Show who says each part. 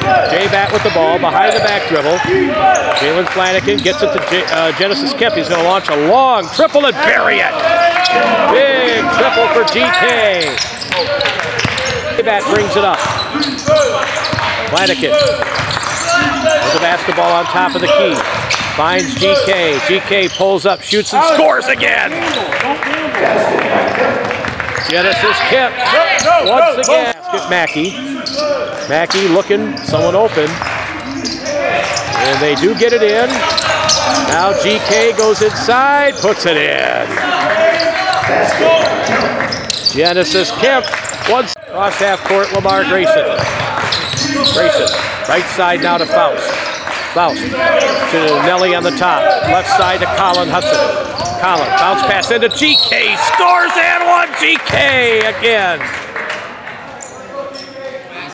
Speaker 1: J-Bat with the ball behind the back dribble. Jalen Flanagan gets it to J- uh, Genesis Kemp. He's going to launch a long triple and bury it. Big triple for GK. J-Bat brings it up. Flanagan with the basketball on top of the key. Finds GK. GK pulls up, shoots, and scores again. Genesis Kemp once again. Mackey. Mackey looking, someone open. And they do get it in. Now GK goes inside, puts it in. Genesis Kemp once cross half court, Lamar Grayson. Grayson, right side now to Faust. Faust to Nelly on the top. Left side to Colin Hudson. Colin. Bounce pass into GK, scores and one. GK again.